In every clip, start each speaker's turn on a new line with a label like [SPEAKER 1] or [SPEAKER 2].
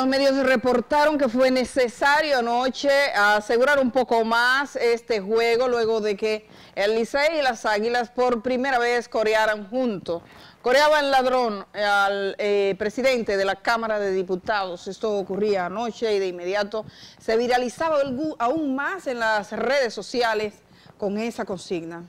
[SPEAKER 1] los medios reportaron que fue necesario anoche asegurar un poco más este juego luego de que el Licey y las Águilas por primera vez corearan juntos. Coreaba el ladrón al eh, presidente de la Cámara de Diputados. Esto ocurría anoche y de inmediato se viralizaba aún más en las redes sociales con esa consigna.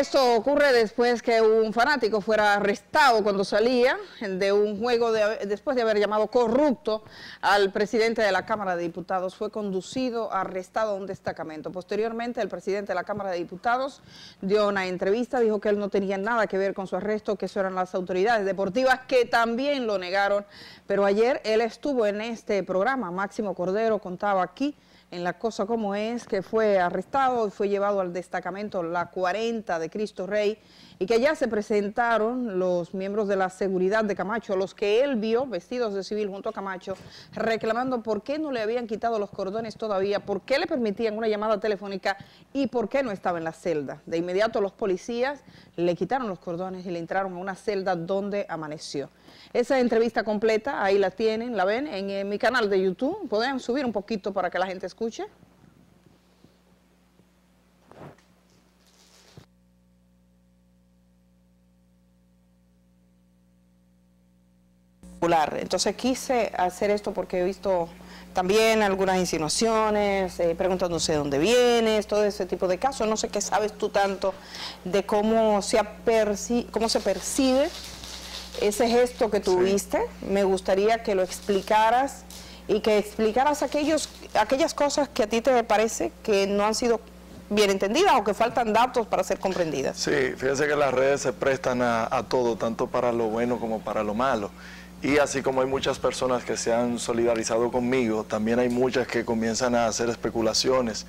[SPEAKER 1] Esto ocurre después que un fanático fuera arrestado cuando salía de un juego después de haber llamado corrupto al presidente de la Cámara de Diputados. Fue conducido, arrestado a un destacamento. Posteriormente, el presidente de la Cámara de Diputados dio una entrevista, dijo que él no tenía nada que ver con su arresto, que eso eran las autoridades deportivas que también lo negaron. Pero ayer él estuvo en este programa, Máximo Cordero contaba aquí en la cosa como es, que fue arrestado y fue llevado al destacamento La 40 de Cristo Rey y que ya se presentaron los miembros de la seguridad de Camacho, los que él vio vestidos de civil junto a Camacho, reclamando por qué no le habían quitado los cordones todavía, por qué le permitían una llamada telefónica y por qué no estaba en la celda. De inmediato los policías le quitaron los cordones y le entraron a una celda donde amaneció. Esa entrevista completa, ahí la tienen, la ven en, mi canal de YouTube. ¿Pueden subir un poquito para que la gente escuche? Entonces quise hacer esto porque he visto también algunas insinuaciones, eh, preguntándose de dónde vienes, todo ese tipo de casos. No sé qué sabes tú tanto de cómo se, cómo se percibe ese gesto que tuviste. Me gustaría que lo explicaras y que explicaras aquellos, aquellas cosas que a ti te parece que no han sido bien entendidas o que faltan datos para ser comprendidas.
[SPEAKER 2] Sí, fíjense que las redes se prestan a, a todo, tanto para lo bueno como para lo malo. Y así como hay muchas personas que se han solidarizado conmigo, también hay muchas que comienzan a hacer especulaciones,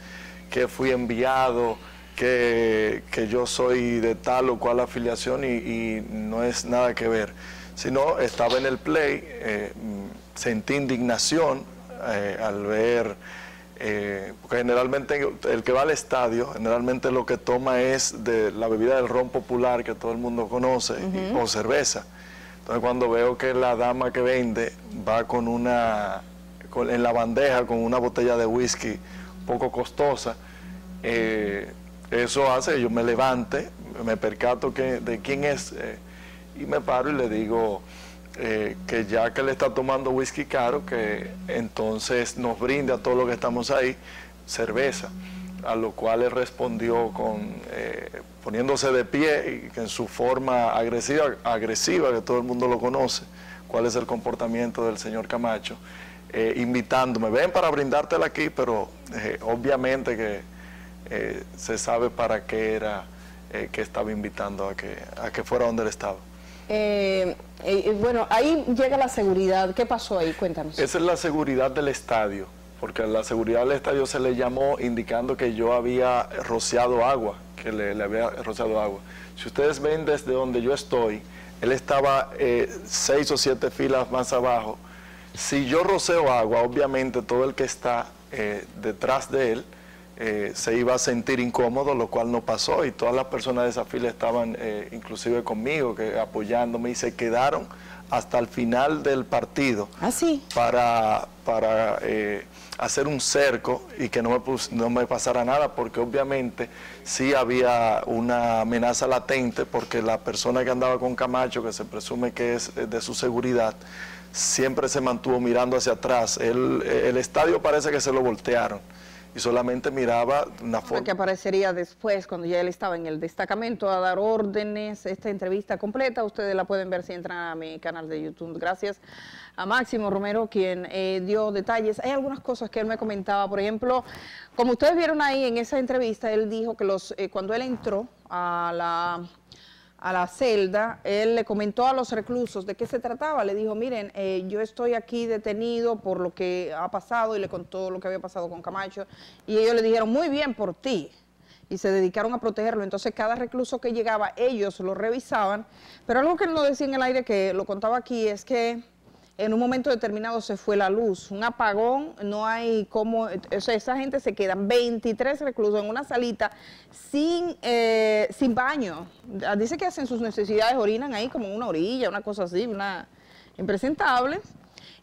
[SPEAKER 2] que fui enviado, que, yo soy de tal o cual afiliación y, no es nada que ver. Sino estaba en el play, eh, sentí indignación eh, al ver, eh, porque generalmente el que va al estadio, generalmente lo que toma es de la bebida del ron popular que todo el mundo conoce, o cerveza. Entonces cuando veo que la dama que vende va con una, en la bandeja con una botella de whisky poco costosa, eh, eso hace que yo me levante, me percato de quién es eh, y me paro y le digo eh, que ya que le está tomando whisky caro, que entonces nos brinde a todos los que estamos ahí cerveza a lo cual él respondió con eh, poniéndose de pie y en su forma agresiva, agresiva, que todo el mundo lo conoce, cuál es el comportamiento del señor Camacho, eh, invitándome, ven para brindártela aquí, pero eh, obviamente que se sabe para qué era que estaba invitando a que, a que fuera donde él estaba.
[SPEAKER 1] bueno, ahí llega la seguridad, ¿qué pasó ahí? Cuéntanos.
[SPEAKER 2] Esa es la seguridad del estadio porque a la seguridad del estadio se le llamó indicando que yo había rociado agua, que le, había rociado agua. Si ustedes ven desde donde yo estoy, él estaba eh, seis o siete filas más abajo. Si yo roceo agua, obviamente todo el que está eh, detrás de él eh, se iba a sentir incómodo, lo cual no pasó y todas las personas de esa fila estaban inclusive conmigo, que, apoyándome y se quedaron hasta el final del partido
[SPEAKER 1] ¿Ah,
[SPEAKER 2] para, para hacer un cerco y que no me, no me pasara nada, porque obviamente sí había una amenaza latente, porque la persona que andaba con Camacho, que se presume que es de su seguridad, siempre se mantuvo mirando hacia atrás. El, el estadio parece que se lo voltearon y solamente miraba una forma.
[SPEAKER 1] Que aparecería después, cuando ya él estaba en el destacamento, a dar órdenes. Esta entrevista completa, ustedes la pueden ver si entran a mi canal de YouTube. Gracias a Máximo Romero, quien eh, dio detalles. Hay algunas cosas que él me comentaba, por ejemplo, como ustedes vieron ahí en esa entrevista, él dijo que los eh, cuando él entró a la, a la celda, él le comentó a los reclusos de qué se trataba. Le dijo, miren, eh, yo estoy aquí detenido por lo que ha pasado y le contó lo que había pasado con Camacho. Y ellos le dijeron, muy bien por ti y se dedicaron a protegerlo. Entonces cada recluso que llegaba, ellos lo revisaban. Pero algo que no decía en el aire, que lo contaba aquí, es que en un momento determinado se fue la luz, un apagón, no hay cómo, o sea, esa gente se quedan 23 reclusos en una salita sin, eh, sin baño. Dice que hacen sus necesidades, orinan ahí como una orilla, una cosa así, una impresentable.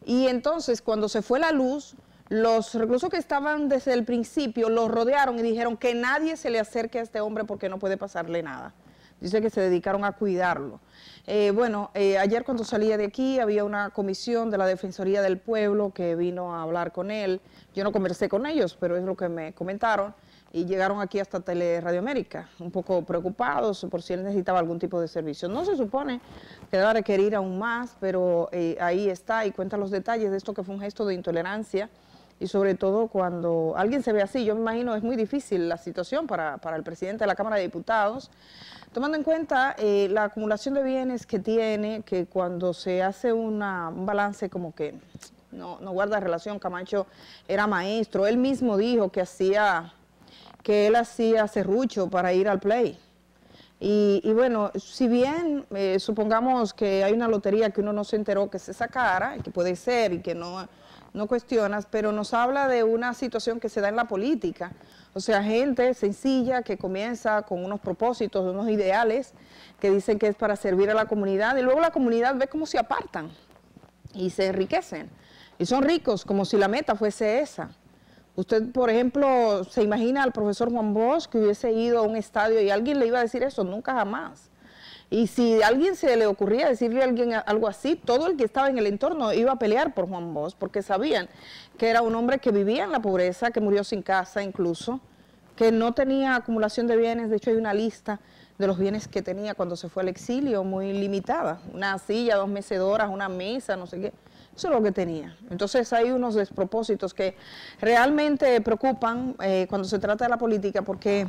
[SPEAKER 1] Y entonces cuando se fue la luz, los reclusos que estaban desde el principio los rodearon y dijeron que nadie se le acerque a este hombre porque no puede pasarle nada. Dice que se dedicaron a cuidarlo. Eh, bueno, eh, ayer cuando salía de aquí había una comisión de la Defensoría del Pueblo que vino a hablar con él. Yo no conversé con ellos, pero es lo que me comentaron. Y llegaron aquí hasta Tele Radio América, un poco preocupados por si él necesitaba algún tipo de servicio. No se supone que deba requerir aún más, pero eh, ahí está y cuenta los detalles de esto que fue un gesto de intolerancia y sobre todo cuando alguien se ve así, yo me imagino es muy difícil la situación para, el presidente de la Cámara de Diputados, tomando en cuenta eh, la acumulación de bienes que tiene, que cuando se hace un balance como que no, no guarda relación, Camacho era maestro, él mismo dijo que hacía, que él hacía serrucho para ir al play. Y, bueno, si bien eh, supongamos que hay una lotería que uno no se enteró que se sacara, que puede ser y que no no cuestionas, pero nos habla de una situación que se da en la política. O sea, gente sencilla que comienza con unos propósitos, unos ideales que dicen que es para servir a la comunidad y luego la comunidad ve cómo se apartan y se enriquecen. Y son ricos como si la meta fuese esa. Usted, por ejemplo, se imagina al profesor Juan Bosch que hubiese ido a un estadio y alguien le iba a decir eso, nunca jamás. Y si a alguien se le ocurría decirle a alguien algo así, todo el que estaba en el entorno iba a pelear por Juan Bosch, porque sabían que era un hombre que vivía en la pobreza, que murió sin casa incluso, que no tenía acumulación de bienes, de hecho hay una lista de los bienes que tenía cuando se fue al exilio muy limitada, una silla, dos mecedoras, una mesa, no sé qué, eso es lo que tenía. Entonces hay unos despropósitos que realmente preocupan eh, cuando se trata de la política porque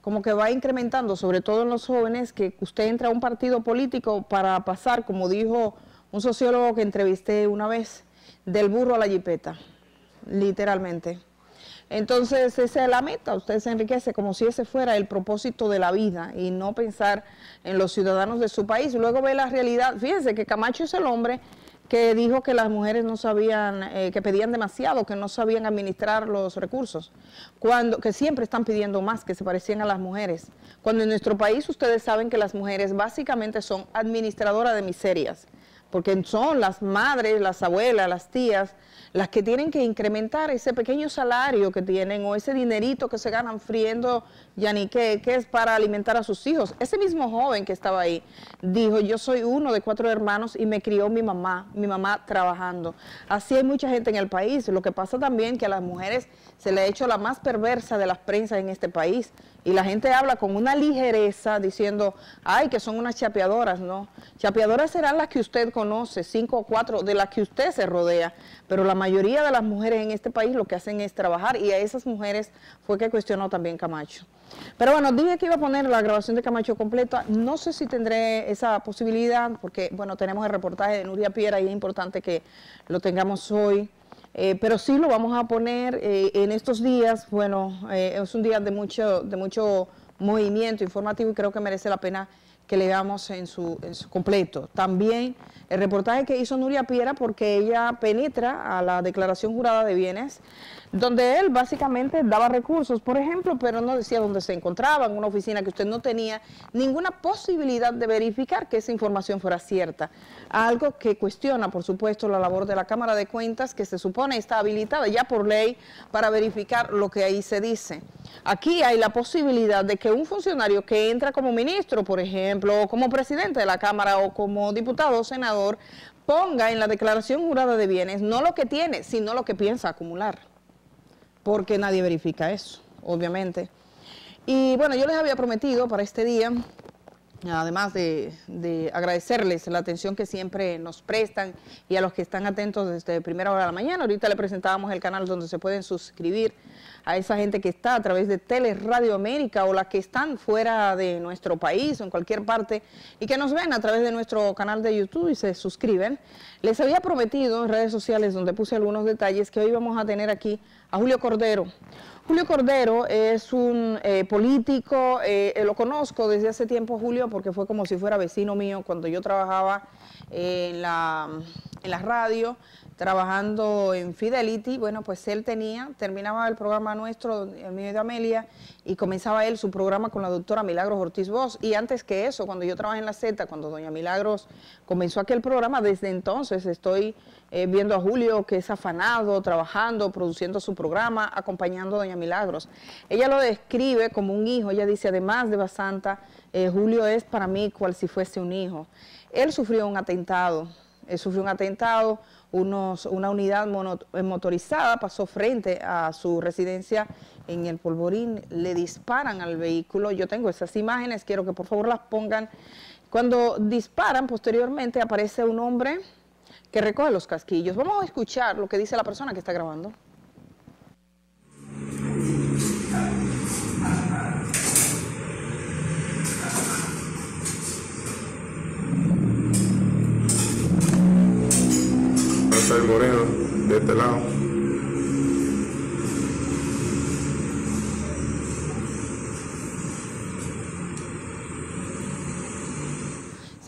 [SPEAKER 1] como que va incrementando, sobre todo en los jóvenes, que usted entra a un partido político para pasar, como dijo un sociólogo que entrevisté una vez, del burro a la jipeta, literalmente. Entonces, esa es la meta, usted se enriquece como si ese fuera el propósito de la vida y no pensar en los ciudadanos de su país. Luego ve la realidad, fíjense que Camacho es el hombre que dijo que las mujeres no sabían, eh, que pedían demasiado, que no sabían administrar los recursos, cuando que siempre están pidiendo más, que se parecían a las mujeres. Cuando en nuestro país ustedes saben que las mujeres básicamente son administradoras de miserias, porque son las madres, las abuelas, las tías, las que tienen que incrementar ese pequeño salario que tienen o ese dinerito que se ganan friendo yanique, que es para alimentar a sus hijos. Ese mismo joven que estaba ahí dijo, yo soy uno de cuatro hermanos y me crió mi mamá, mi mamá trabajando. Así hay mucha gente en el país. Lo que pasa también que a las mujeres se le ha hecho la más perversa de las prensas en este país. Y la gente habla con una ligereza diciendo, ay, que son unas chapeadoras, ¿no? Chapeadoras serán las que usted conoce, cinco o cuatro, de las que usted se rodea. Pero la mayoría de las mujeres en este país lo que hacen es trabajar y a esas mujeres fue que cuestionó también Camacho. Pero bueno, dije que iba a poner la grabación de Camacho completa. No sé si tendré esa posibilidad porque, bueno, tenemos el reportaje de Nuria Piera y es importante que lo tengamos hoy. Eh, pero sí lo vamos a poner eh, en estos días, bueno, eh, es un día de mucho, de mucho movimiento informativo y creo que merece la pena que le veamos en su, en su, completo. También el reportaje que hizo Nuria Piera porque ella penetra a la declaración jurada de bienes donde él básicamente daba recursos, por ejemplo, pero no decía dónde se encontraba, en una oficina que usted no tenía ninguna posibilidad de verificar que esa información fuera cierta. Algo que cuestiona, por supuesto, la labor de la Cámara de Cuentas, que se supone está habilitada ya por ley para verificar lo que ahí se dice. Aquí hay la posibilidad de que un funcionario que entra como ministro, por ejemplo, como presidente de la Cámara o como diputado o senador, ponga en la declaración jurada de bienes no lo que tiene, sino lo que piensa acumular porque nadie verifica eso, obviamente. Y bueno, yo les había prometido para este día además de, agradecerles la atención que siempre nos prestan y a los que están atentos desde primera hora de la mañana. Ahorita le presentábamos el canal donde se pueden suscribir a esa gente que está a través de Tele Radio América o las que están fuera de nuestro país o en cualquier parte y que nos ven a través de nuestro canal de YouTube y se suscriben. Les había prometido en redes sociales donde puse algunos detalles que hoy vamos a tener aquí a Julio Cordero. Julio Cordero es un eh, político, eh, lo conozco desde hace tiempo, Julio, porque fue como si fuera vecino mío cuando yo trabajaba en, la, en la radio trabajando en Fidelity, bueno, pues él tenía, terminaba el programa nuestro, el mío de Amelia, y comenzaba él su programa con la doctora Milagros Ortiz Voz. Y antes que eso, cuando yo trabajé en la Z, cuando doña Milagros comenzó aquel programa, desde entonces estoy eh, viendo a Julio que es afanado, trabajando, produciendo su programa, acompañando a doña Milagros. Ella lo describe como un hijo, ella dice, además de Basanta, eh, Julio es para mí cual si fuese un hijo. Él sufrió un atentado, él sufrió un atentado, unos, una unidad motorizada pasó frente a su residencia en el Polvorín, le disparan al vehículo. Yo tengo esas imágenes, quiero que por favor las pongan. Cuando disparan, posteriormente aparece un hombre que recoge los casquillos. Vamos a escuchar lo que dice la persona que está grabando.
[SPEAKER 3] El Moreno de este lado.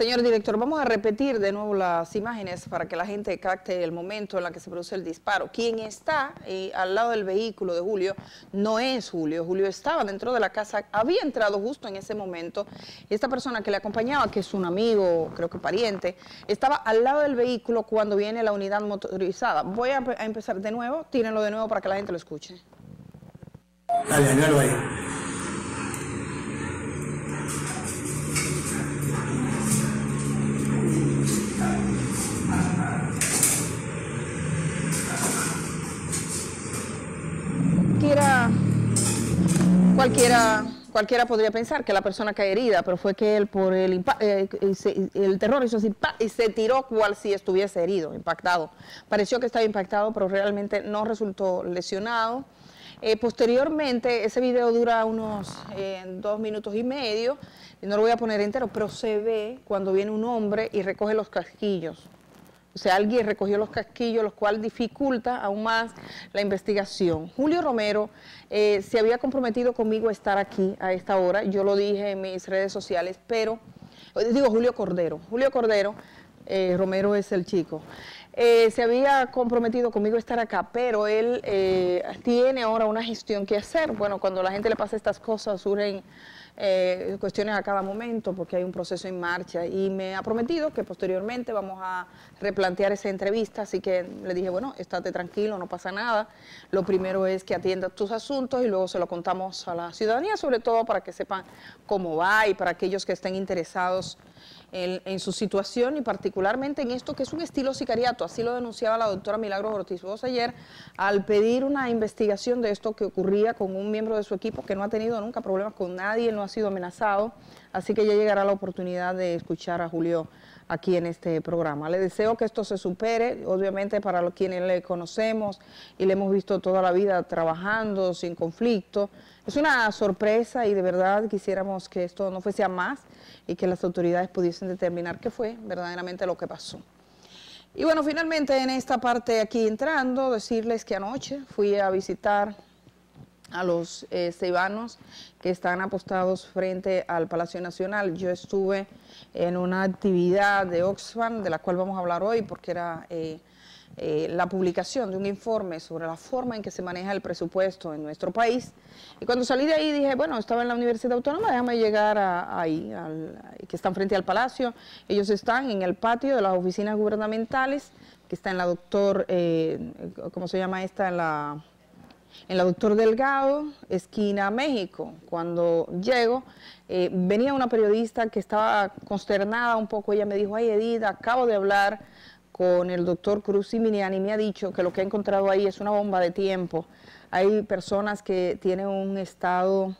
[SPEAKER 1] Señor director, vamos a repetir de nuevo las imágenes para que la gente capte el momento en el que se produce el disparo. Quien está eh, al lado del vehículo de Julio no es Julio. Julio estaba dentro de la casa, había entrado justo en ese momento. Esta persona que le acompañaba, que es un amigo, creo que pariente, estaba al lado del vehículo cuando viene la unidad motorizada. Voy a, empezar de nuevo, tírenlo de nuevo para que la gente lo escuche. Dale, ahí. Cualquiera, cualquiera podría pensar que la persona cae herida, pero fue que él por el, eh, el terror hizo así y se tiró cual si estuviese herido, impactado. Pareció que estaba impactado, pero realmente no resultó lesionado. Eh, posteriormente, ese video dura unos eh, dos minutos y medio, no lo voy a poner entero, pero se ve cuando viene un hombre y recoge los casquillos. O sea, alguien recogió los casquillos, lo cual dificulta aún más la investigación. Julio Romero eh, se había comprometido conmigo a estar aquí a esta hora, yo lo dije en mis redes sociales, pero, eh, digo Julio Cordero, Julio Cordero, eh, Romero es el chico. se había comprometido conmigo a estar acá, pero él tiene ahora una gestión que hacer. Bueno, cuando la gente le pasa estas cosas, surgen eh, cuestiones a cada momento porque hay un proceso en marcha y me ha prometido que posteriormente vamos a replantear esa entrevista, así que le dije, bueno, estate tranquilo, no pasa nada. Lo primero es que atiendas tus asuntos y luego se lo contamos a la ciudadanía, sobre todo para que sepan cómo va y para aquellos que estén interesados en, su situación y particularmente en esto que es un estilo sicariato. Así lo denunciaba la doctora Milagros Ortiz Vos ayer al pedir una investigación de esto que ocurría con un miembro de su equipo que no ha tenido nunca problemas con nadie, no ha sido amenazado. Así que ya llegará la oportunidad de escuchar a Julio aquí en este programa. Le deseo que esto se supere, obviamente para los quienes le conocemos y le hemos visto toda la vida trabajando sin conflicto. Es una sorpresa y de verdad quisiéramos que esto no fuese más y que las autoridades pudiesen determinar qué fue verdaderamente lo que pasó. Y bueno, finalmente en esta parte aquí entrando, decirles que anoche fui a visitar a los eh, que están apostados frente al Palacio Nacional. Yo estuve en una actividad de Oxfam, de la cual vamos a hablar hoy, porque era eh, eh, la publicación de un informe sobre la forma en que se maneja el presupuesto en nuestro país. Y cuando salí de ahí dije, bueno, estaba en la Universidad Autónoma, déjame llegar ahí, que están frente al Palacio. Ellos están en el patio de las oficinas gubernamentales, que está en la doctor, eh, ¿cómo se llama esta? En la, en la doctor Delgado, esquina México. Cuando llego, eh, venía una periodista que estaba consternada un poco, ella me dijo, ay Edith, acabo de hablar con el doctor Cruz y Miniani me ha dicho que lo que ha encontrado ahí es una bomba de tiempo. Hay personas que tienen un estado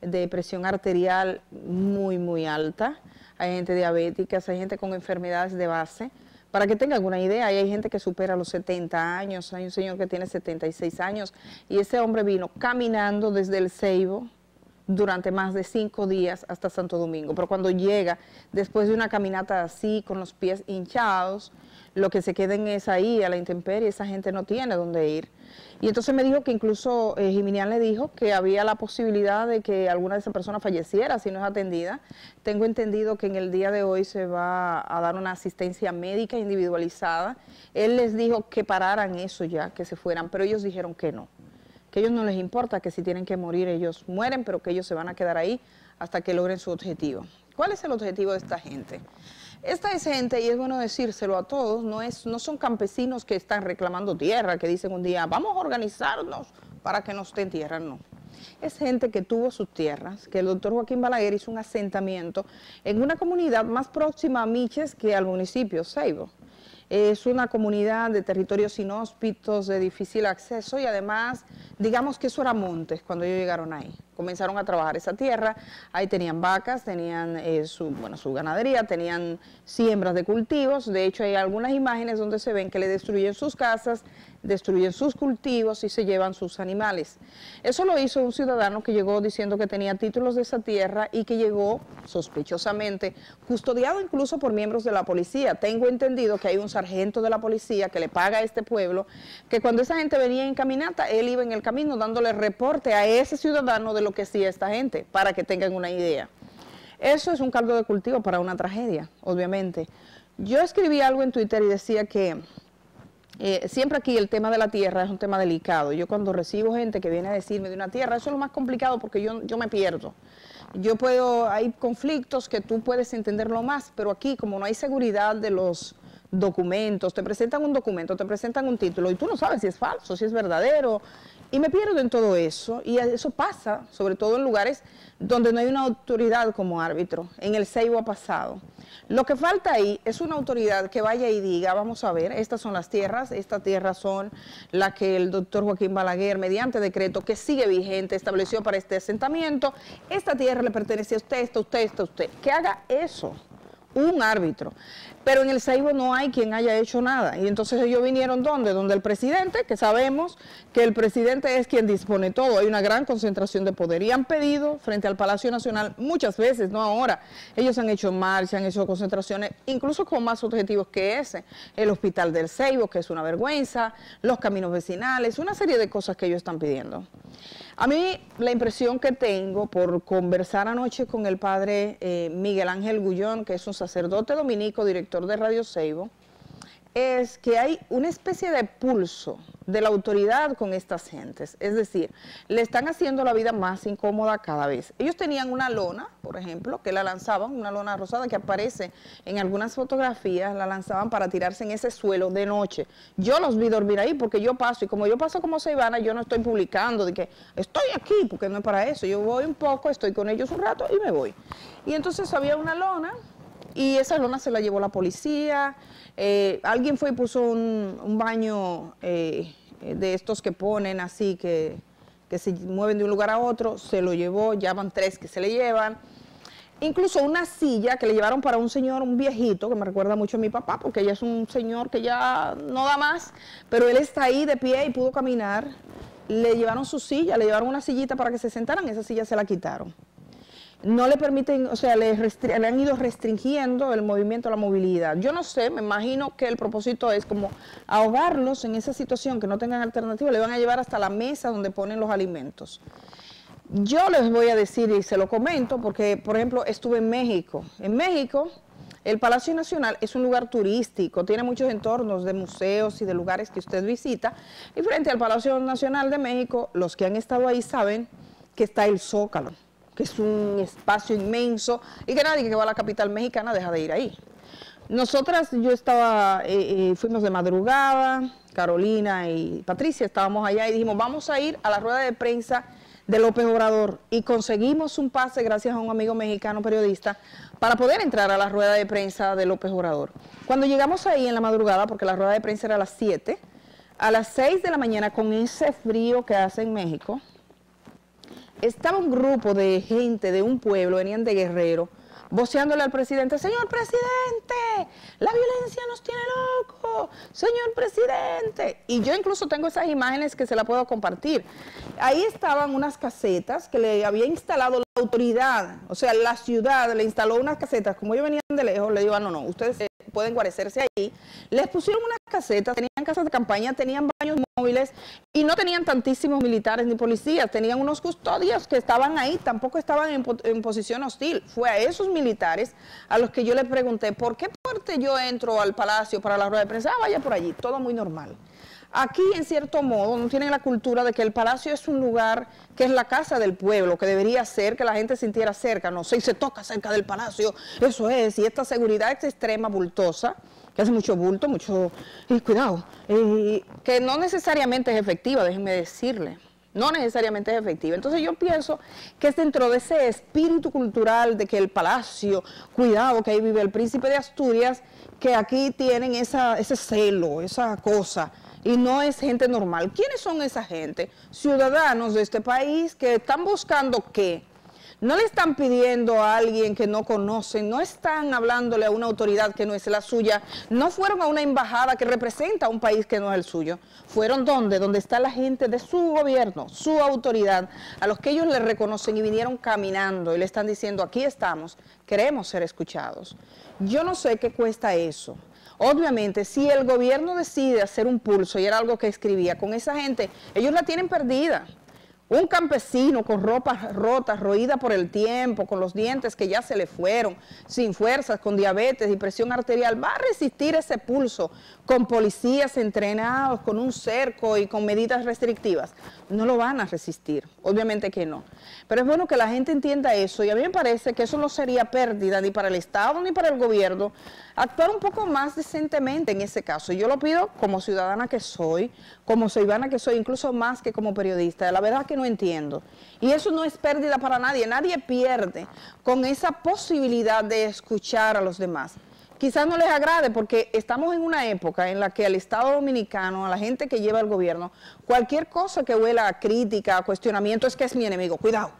[SPEAKER 1] de presión arterial muy, muy alta, hay gente diabética, hay gente con enfermedades de base. Para que tengan una idea, hay gente que supera los 70 años, hay un señor que tiene 76 años y ese hombre vino caminando desde el Ceibo durante más de cinco días hasta Santo Domingo. Pero cuando llega, después de una caminata así, con los pies hinchados, lo que se queden es ahí, a la intemperie, esa gente no tiene dónde ir. Y entonces me dijo que incluso eh, le dijo que había la posibilidad de que alguna de esas personas falleciera si no es atendida. Tengo entendido que en el día de hoy se va a dar una asistencia médica individualizada. Él les dijo que pararan eso ya, que se fueran, pero ellos dijeron que no que ellos no les importa que si tienen que morir ellos mueren, pero que ellos se van a quedar ahí hasta que logren su objetivo. ¿Cuál es el objetivo de esta gente? Esta es gente, y es bueno decírselo a todos, no, es, no son campesinos que están reclamando tierra, que dicen un día, vamos a organizarnos para que nos den tierra, no. Es gente que tuvo sus tierras, que el doctor Joaquín Balaguer hizo un asentamiento en una comunidad más próxima a Miches que al municipio Seibo. Es una comunidad de territorios inhóspitos, de difícil acceso y además, digamos que eso era montes cuando ellos llegaron ahí. Comenzaron a trabajar esa tierra, ahí tenían vacas, tenían eh, su, bueno, su ganadería, tenían siembras de cultivos, de hecho hay algunas imágenes donde se ven que le destruyen sus casas, destruyen sus cultivos y se llevan sus animales. Eso lo hizo un ciudadano que llegó diciendo que tenía títulos de esa tierra y que llegó sospechosamente, custodiado incluso por miembros de la policía. Tengo entendido que hay un sargento de la policía que le paga a este pueblo, que cuando esa gente venía en caminata, él iba en el camino dándole reporte a ese ciudadano de lo que hacía esta gente, para que tengan una idea. Eso es un caldo de cultivo para una tragedia, obviamente. Yo escribí algo en Twitter y decía que eh, siempre aquí el tema de la tierra es un tema delicado. Yo cuando recibo gente que viene a decirme de una tierra, eso es lo más complicado porque yo, yo me pierdo. Yo puedo, hay conflictos que tú puedes entenderlo más, pero aquí como no hay seguridad de los documentos, te presentan un documento, te presentan un título y tú no sabes si es falso, si es verdadero, y me pierdo en todo eso, y eso pasa, sobre todo en lugares donde no hay una autoridad como árbitro. En el Seibo ha pasado. Lo que falta ahí es una autoridad que vaya y diga, vamos a ver, estas son las tierras, estas tierras son las que el doctor Joaquín Balaguer, mediante decreto que sigue vigente, estableció para este asentamiento, esta tierra le pertenece a usted, esta, usted, esta, usted. Que haga eso un árbitro. Pero en el Seibo no hay quien haya hecho nada. Y entonces ellos vinieron ¿dónde? Donde el presidente, que sabemos que el presidente es quien dispone todo. Hay una gran concentración de poder. Y han pedido frente al Palacio Nacional muchas veces, no ahora. Ellos han hecho marchas, han hecho concentraciones, incluso con más objetivos que ese. El Hospital del Seibo, que es una vergüenza, los caminos vecinales, una serie de cosas que ellos están pidiendo. A mí la impresión que tengo por conversar anoche con el padre eh, Miguel Ángel Gullón, que es un sacerdote dominico, director de Radio Seibo, es que hay una especie de pulso de la autoridad con estas gentes. Es decir, le están haciendo la vida más incómoda cada vez. Ellos tenían una lona, por ejemplo, que la lanzaban, una lona rosada que aparece en algunas fotografías, la lanzaban para tirarse en ese suelo de noche. Yo los vi dormir ahí porque yo paso, y como yo paso como Seibana, yo no estoy publicando de que estoy aquí, porque no es para eso. Yo voy un poco, estoy con ellos un rato y me voy. Y entonces había una lona y esa lona se la llevó la policía. Eh, alguien fue y puso un, baño eh, de estos que ponen así, que, que se mueven de un lugar a otro, se lo llevó, ya van tres que se le llevan. Incluso una silla que le llevaron para un señor, un viejito, que me recuerda mucho a mi papá, porque ella es un señor que ya no da más, pero él está ahí de pie y pudo caminar. Le llevaron su silla, le llevaron una sillita para que se sentaran, esa silla se la quitaron no le permiten, o sea, le, han ido restringiendo el movimiento, la movilidad. Yo no sé, me imagino que el propósito es como ahogarlos en esa situación, que no tengan alternativa, le van a llevar hasta la mesa donde ponen los alimentos. Yo les voy a decir, y se lo comento, porque, por ejemplo, estuve en México. En México, el Palacio Nacional es un lugar turístico, tiene muchos entornos de museos y de lugares que usted visita. Y frente al Palacio Nacional de México, los que han estado ahí saben que está el Zócalo que es un espacio inmenso y que nadie que va a la capital mexicana deja de ir ahí. Nosotras, yo estaba, eh, eh, fuimos de madrugada, Carolina y Patricia, estábamos allá y dijimos, vamos a ir a la rueda de prensa de López Obrador y conseguimos un pase gracias a un amigo mexicano periodista para poder entrar a la rueda de prensa de López Obrador. Cuando llegamos ahí en la madrugada, porque la rueda de prensa era a las 7, a las 6 de la mañana con ese frío que hace en México, estaba un grupo de gente de un pueblo, venían de Guerrero, voceándole al presidente, señor presidente, la violencia nos tiene loco, señor presidente. Y yo incluso tengo esas imágenes que se las puedo compartir. Ahí estaban unas casetas que le había instalado la autoridad, o sea, la ciudad le instaló unas casetas, como ellos venían de lejos, le digo, ah, no, no, ustedes pueden guarecerse ahí. Les pusieron unas casetas, tenían casas de campaña, tenían baños móviles y no tenían tantísimos militares ni policías, tenían unos custodios que estaban ahí, tampoco estaban en, posición hostil. Fue a esos militares a los que yo les pregunté, ¿por qué parte yo entro al palacio para la rueda de prensa? Ah, vaya por allí, todo muy normal. Aquí, en cierto modo, no tienen la cultura de que el palacio es un lugar que es la casa del pueblo, que debería ser que la gente sintiera cerca, no sé, y se toca cerca del palacio, eso es, y esta seguridad es extrema, bultosa, que hace mucho bulto, mucho, y cuidado, que no necesariamente es efectiva, déjenme decirle no necesariamente es efectiva. Entonces yo pienso que es dentro de ese espíritu cultural de que el palacio, cuidado que ahí vive el príncipe de Asturias, que aquí tienen esa, ese celo, esa cosa y no es gente normal. ¿Quiénes son esa gente? Ciudadanos de este país que están buscando qué? No le están pidiendo a alguien que no conocen, no están hablándole a una autoridad que no es la suya, no fueron a una embajada que representa a un país que no es el suyo. Fueron donde, donde está la gente de su gobierno, su autoridad, a los que ellos le reconocen y vinieron caminando y le están diciendo, aquí estamos, queremos ser escuchados. Yo no sé qué cuesta eso. Obviamente, si el gobierno decide hacer un pulso, y era algo que escribía, con esa gente, ellos la tienen perdida. Un campesino con ropa rota, roída por el tiempo, con los dientes que ya se le fueron, sin fuerzas, con diabetes y presión arterial, va a resistir ese pulso con policías entrenados, con un cerco y con medidas restrictivas. No lo van a resistir, obviamente que no. Pero es bueno que la gente entienda eso y a mí me parece que eso no sería pérdida ni para el Estado ni para el gobierno actuar un poco más decentemente en ese caso. Yo lo pido como ciudadana que soy, como ciudadana que soy, incluso más que como periodista. La verdad que no entiendo. Y eso no es pérdida para nadie. Nadie pierde con esa posibilidad de escuchar a los demás. Quizás no les agrade porque estamos en una época en la que al Estado Dominicano, a la gente que lleva el gobierno, cualquier cosa que huela a crítica, a cuestionamiento, es que es mi enemigo. Cuidado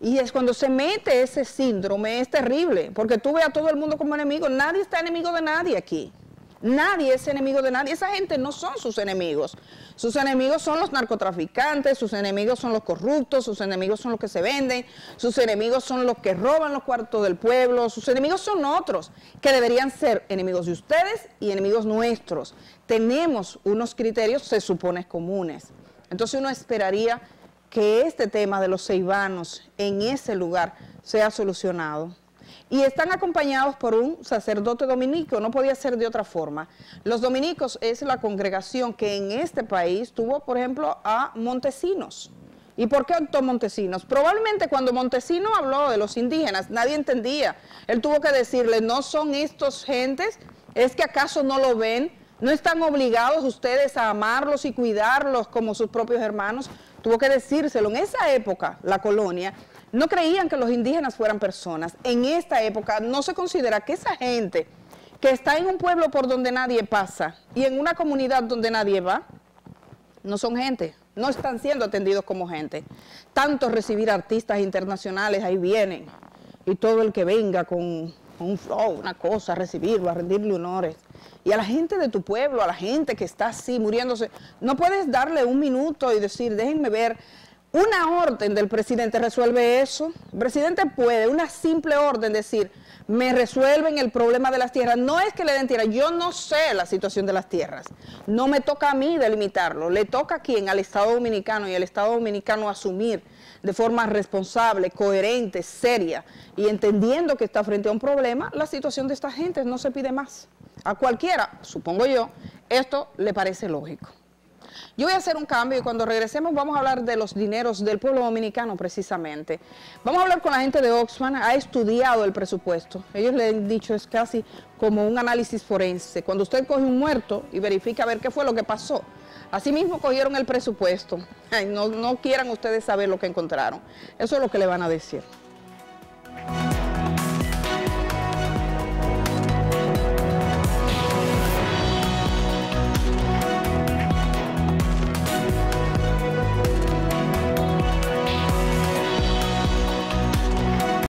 [SPEAKER 1] y es cuando se mete ese síndrome, es terrible, porque tú ves a todo el mundo como enemigo. Nadie está enemigo de nadie aquí. Nadie es enemigo de nadie. Esa gente no son sus enemigos. Sus enemigos son los narcotraficantes, sus enemigos son los corruptos, sus enemigos son los que se venden, sus enemigos son los que roban los cuartos del pueblo, sus enemigos son otros, que deberían ser enemigos de ustedes y enemigos nuestros. Tenemos unos criterios, se supone, comunes. Entonces uno esperaría que este tema de los ceibanos en ese lugar sea solucionado. Y están acompañados por un sacerdote dominico, no podía ser de otra forma. Los dominicos es la congregación que en este país tuvo, por ejemplo, a Montesinos. ¿Y por qué optó Montesinos? Probablemente cuando Montesinos habló de los indígenas, nadie entendía. Él tuvo que decirle, no son estos gentes, es que acaso no lo ven, no están obligados ustedes a amarlos y cuidarlos como sus propios hermanos tuvo que decírselo. En esa época, la colonia, no creían que los indígenas fueran personas. En esta época no se considera que esa gente que está en un pueblo por donde nadie pasa y en una comunidad donde nadie va, no son gente, no están siendo atendidos como gente. Tanto recibir artistas internacionales, ahí vienen, y todo el que venga con, un flow, una cosa, recibirlo, a rendirle honores y a la gente de tu pueblo, a la gente que está así muriéndose, no puedes darle un minuto y decir, déjenme ver, una orden del presidente resuelve eso. El presidente puede, una simple orden, decir, me resuelven el problema de las tierras. No es que le den tierra, yo no sé la situación de las tierras. No me toca a mí delimitarlo, le toca a quien, al Estado Dominicano y al Estado Dominicano asumir de forma responsable, coherente, seria y entendiendo que está frente a un problema, la situación de esta gente no se pide más a cualquiera, supongo yo, esto le parece lógico. Yo voy a hacer un cambio y cuando regresemos vamos a hablar de los dineros del pueblo dominicano precisamente. Vamos a hablar con la gente de Oxfam, ha estudiado el presupuesto. Ellos le han dicho es casi como un análisis forense. Cuando usted coge un muerto y verifica a ver qué fue lo que pasó. Asimismo cogieron el presupuesto. no, no quieran ustedes saber lo que encontraron. Eso es lo que le van a decir.